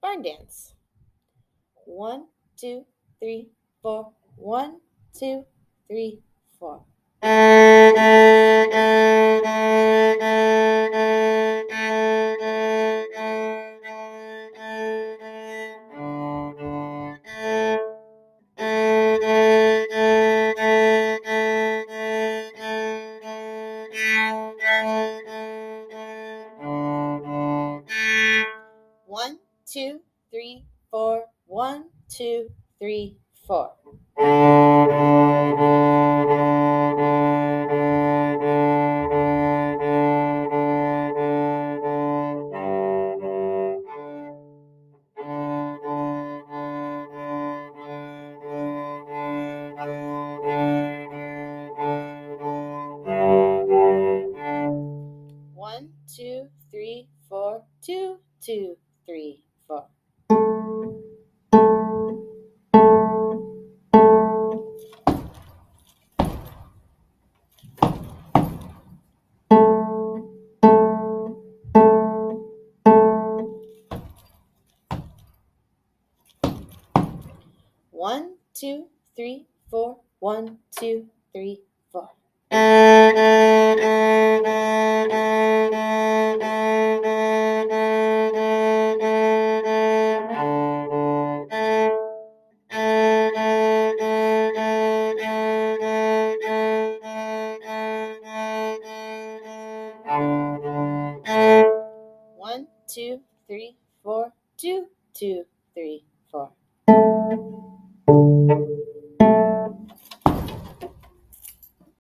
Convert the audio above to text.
barn dance. One, two, three, four. One, two, three, four. two, three, four. One, two, three, four. One, two, three, four. Two, two, three, One, two, three, four. One, two, three, four. One, two, three, four, two, two, three, four. Thank you.